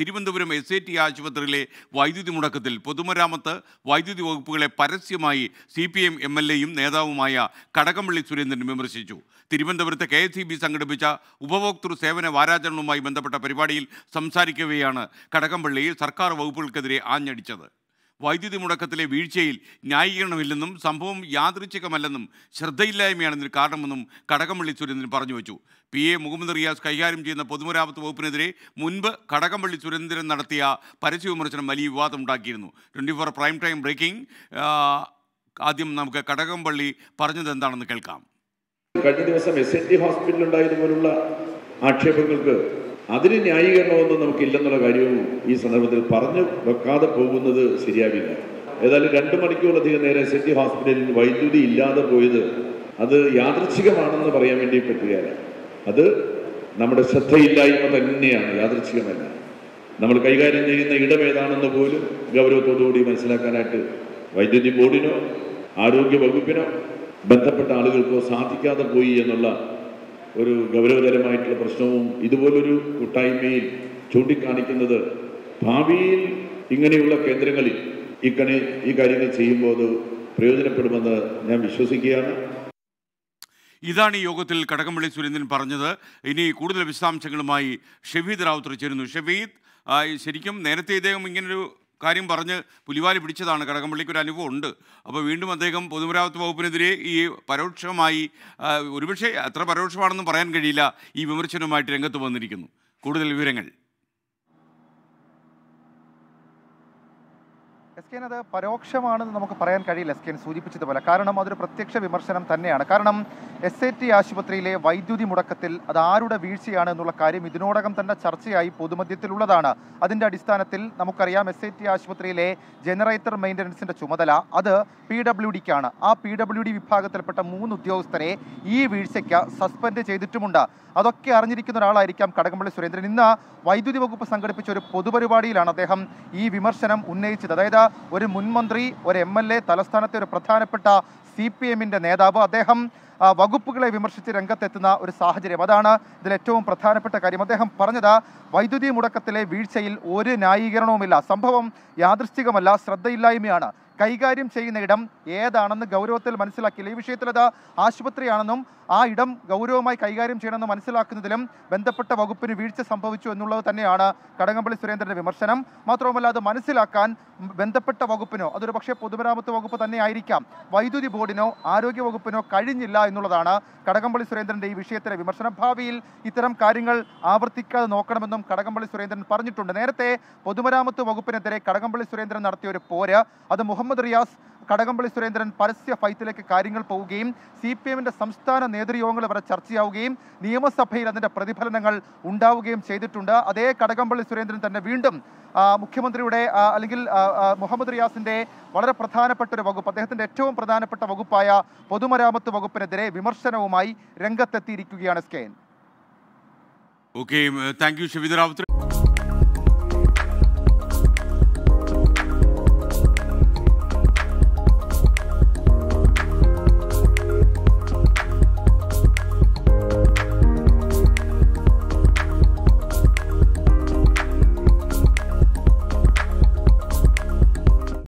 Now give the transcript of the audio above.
Thiruvananthapuram S I T ആശുപത്രിയിലെ വൈദ്യുതി മുടക്കത്തിൽ പൊതുമരാമത്ത് വൈദ്യുതി വകുപ്പുകളെ പരസ്യമായി C P M M L എയും നേതാവുമായ കടകംപള്ളി സുരേന്ദ്രൻ വിമർശിച്ചു. തിരുവനന്തപുരത്ത് കെ എസ് ഇ ബി സംഘടിപ്പിച്ച ഉപഭോക്തൃ സേവന വാരാചരണവുമായി ബന്ധപ്പെട്ട പരിപാടിയിൽ സംസാരിക്കവെയാണ് കടകംപള്ളി സർക്കാർ വകുപ്പുകൾക്കെതിരെ ആഞ്ഞടിച്ചത്. വൈദ്യുതി മുടക്കത്തിലെ വീഴ്ചയിൽ ന്യായീകരണമില്ലെന്നും സംഭവം യാദൃച്ഛികമല്ലെന്നും ശ്രദ്ധയില്ലായ്മയാണ് ഇതിന് കാരണമെന്നും കടകംപള്ളി സുരേന്ദ്രൻ പറഞ്ഞു വെച്ചു. പി. എ. മുഹമ്മദ് റിയാസ് കൈകാര്യം ചെയ്യുന്ന പൊതുമരാമത്ത് വകുപ്പിനെതിരെ മുൻപ് കടകംപള്ളി സുരേന്ദ്രൻ നടത്തിയ പരസ്യ വിമർശനം വലിയ വിവാദമുണ്ടാക്കിയിരുന്നു twenty four prime time breaking. ആദ്യം നമുക്ക് കടകംപള്ളി പറഞ്ഞത് എന്താണെന്ന് കേൾക്കാം. കഴിഞ്ഞ ദിവസം എസ് എൻ ടി ഹോസ്പിറ്റലുണ്ടായതുപോലുള്ള ആക്ഷേപങ്ങൾക്ക് അതിന് ന്യായീകരണമൊന്നും നമുക്കില്ലെന്നുള്ള കാര്യവും ഈ സന്ദർഭത്തിൽ പറഞ്ഞു വെക്കാതെ പോകുന്നത് ശരിയാവില്ല. ഏതായാലും രണ്ട് മണിക്കൂറിലധികം നേരം സിറ്റി ഹോസ്പിറ്റലിൽ വൈദ്യുതി ഇല്ലാതെ പോയത് അത് യാദൃച്ഛികമാണെന്ന് പറയാൻ വേണ്ടി പറ്റുകയല്ല. അത് നമ്മുടെ ശ്രദ്ധയില്ലായ്മ തന്നെയാണ് യാദൃച്ഛികമല്ല. നമ്മൾ കൈകാര്യം ചെയ്യുന്ന ഇടം ഏതാണെന്ന് പോലും ഗൗരവത്തോടുകൂടി മനസ്സിലാക്കാനായിട്ട് വൈദ്യുതി ബോർഡിനോ ആരോഗ്യ വകുപ്പിനോ ബന്ധപ്പെട്ട ആളുകൾക്കോ സാധിക്കാതെ പോയി എന്നുള്ള ഒരു ഗൗരവതരമായിട്ടുള്ള പ്രശ്നവും ഇതുപോലൊരു കൂട്ടായ്മയിൽ ചൂണ്ടിക്കാണിക്കുന്നത് ഭാവിയിൽ ഇങ്ങനെയുള്ള കേന്ദ്രങ്ങളിൽ ഇക്കണി ഈ കാര്യങ്ങൾ ചെയ്യുമ്പോൾ അത് പ്രയോജനപ്പെടുമെന്ന് ഞാൻ വിശ്വസിക്കുകയാണ്. ഇതാണ് ഈ യോഗത്തിൽ കടകംപള്ളി സുരേന്ദ്രൻ പറഞ്ഞത്. ഇനി കൂടുതൽ വിശദാംശങ്ങളുമായി ഷെഫീദ് റാവുത്തർ ചേരുന്നു. ഷെഫീദ് ശരിക്കും നേരത്തെ ഇദ്ദേഹം ഇങ്ങനൊരു കാര്യം പറഞ്ഞ് പുലിവാലി പിടിച്ചതാണ്. കടകംപള്ളിക്ക് ഒരു അനുഭവം ഉണ്ട്. അപ്പോൾ വീണ്ടും അദ്ദേഹം പൊതുമരാമത്ത് വകുപ്പിനെതിരെ ഈ പരോക്ഷമായി ഒരുപക്ഷെ അത്ര പരോക്ഷമാണെന്നും പറയാൻ കഴിയില്ല. ഈ വിമർശനവുമായിട്ട് രംഗത്ത് വന്നിരിക്കുന്നു. കൂടുതൽ വിവരങ്ങൾ. എസ് കെൻ അത് പരോക്ഷമാണെന്ന് നമുക്ക് പറയാൻ കഴിയില്ല എസ് കെൻ സൂചിപ്പിച്ചതുപോലെ. കാരണം അതൊരു പ്രത്യക്ഷ വിമർശനം തന്നെയാണ്. കാരണം എസ് ഐ ടി ആശുപത്രിയിലെ വൈദ്യുതി മുടക്കത്തിൽ അത് ആരുടെ വീഴ്ചയാണ് എന്നുള്ള കാര്യം ഇതിനോടകം തന്നെ ചർച്ചയായി പൊതുമധ്യത്തിലുള്ളതാണ്. അതിന്റെ അടിസ്ഥാനത്തിൽ നമുക്കറിയാം എസ് എ ടി ആശുപത്രിയിലെ ജനറേറ്റർ മെയിന്റനൻസിന്റെ ചുമതല അത് പി ഡബ്ല്യു ഡിക്കാണ് ആ പി ഡബ്ല്യു ഡി വിഭാഗത്തിൽപ്പെട്ട മൂന്ന് ഉദ്യോഗസ്ഥരെ ഈ വീഴ്ചയ്ക്ക് സസ്പെൻഡ് ചെയ്തിട്ടുമുണ്ട്. അതൊക്കെ അറിഞ്ഞിരിക്കുന്ന ഒരാളായിരിക്കാം കടകംപള്ളി സുരേന്ദ്രൻ. ഇന്ന് വൈദ്യുതി വകുപ്പ് സംഘടിപ്പിച്ച ഒരു പൊതുപരിപാടിയിലാണ് അദ്ദേഹം ഈ വിമർശനം ഉന്നയിച്ചത്. അതായത് ഒരു മുൻമന്ത്രി ഒരു എം എൽ എ തലസ്ഥാനത്തെ ഒരു പ്രധാനപ്പെട്ട സി പി എമ്മിന്റെ നേതാവ്. അദ്ദേഹം വകുപ്പുകളെ വിമർശിച്ച് രംഗത്തെത്തുന്ന ഒരു സാഹചര്യം. അതാണ് ഇതിൽ ഏറ്റവും പ്രധാനപ്പെട്ട കാര്യം. അദ്ദേഹം പറഞ്ഞത് വൈദ്യുതി മുടക്കത്തിലെ വീഴ്ചയിൽ ഒരു ന്യായീകരണവുമില്ല. സംഭവം യാദൃശ്ചികമല്ല ശ്രദ്ധയില്ലായ്മയാണ്. കൈകാര്യം ചെയ്യുന്ന ഇടം ഏതാണെന്ന് ഗൗരവത്തിൽ മനസ്സിലാക്കിയില്ല. ഈ വിഷയത്തിൽ അത് ആശുപത്രിയാണെന്നും ആ ഇടം ഗൗരവമായി കൈകാര്യം ചെയ്യണമെന്ന് മനസ്സിലാക്കുന്നതിലും ബന്ധപ്പെട്ട വകുപ്പിന് വീഴ്ച സംഭവിച്ചു എന്നുള്ളത് തന്നെയാണ് കടകംപള്ളി സുരേന്ദ്രന്റെ വിമർശനം. മാത്രവുമല്ല അത് മനസ്സിലാക്കാൻ ബന്ധപ്പെട്ട വകുപ്പിനോ അതൊരു പക്ഷേ പൊതുമരാമത്ത് വകുപ്പ് തന്നെ ആയിരിക്കാം വൈദ്യുതി ബോർഡിനോ ആരോഗ്യ വകുപ്പിനോ കഴിഞ്ഞില്ല എന്നുള്ളതാണ് കടകംപള്ളി സുരേന്ദ്രന്റെ ഈ വിഷയത്തിലെ വിമർശനം. ഭാവിയിൽ ഇത്തരം കാര്യങ്ങൾ ആവർത്തിക്കാതെ നോക്കണമെന്നും കടകംപള്ളി സുരേന്ദ്രൻ പറഞ്ഞിട്ടുണ്ട്. നേരത്തെ പൊതുമരാമത്ത് വകുപ്പിനെതിരെ കടകംപള്ളി സുരേന്ദ്രൻ നടത്തിയ ഒരു പോര് അത് മുഹമ്മദ് റിയാസ് കടകംപള്ളി സുരേന്ദ്രൻ പരസ്യ ഫൈറ്റിലേക്ക് കാര്യങ്ങൾ പോവുകയും സി പി എമ്മിന്റെ സംസ്ഥാന നേതൃയോഗങ്ങൾ വരെ ചർച്ചയാവുകയും നിയമസഭയിൽ അതിന്റെ പ്രതിഫലനങ്ങൾ ഉണ്ടാവുകയും ചെയ്തിട്ടുണ്ട്. അതേ കടകംപള്ളി സുരേന്ദ്രൻ തന്നെ വീണ്ടും മുഖ്യമന്ത്രിയുടെ അല്ലെങ്കിൽ മുഹമ്മദ് റിയാസിന്റെ വളരെ പ്രധാനപ്പെട്ട ഒരു വകുപ്പ് അദ്ദേഹത്തിന്റെ ഏറ്റവും പ്രധാനപ്പെട്ട വകുപ്പായ പൊതുമരാമത്ത് വകുപ്പിനെതിരെ വിമർശനവുമായി രംഗത്തെത്തിയിരിക്കുകയാണ് സ്കെയിൻ. Okay thank you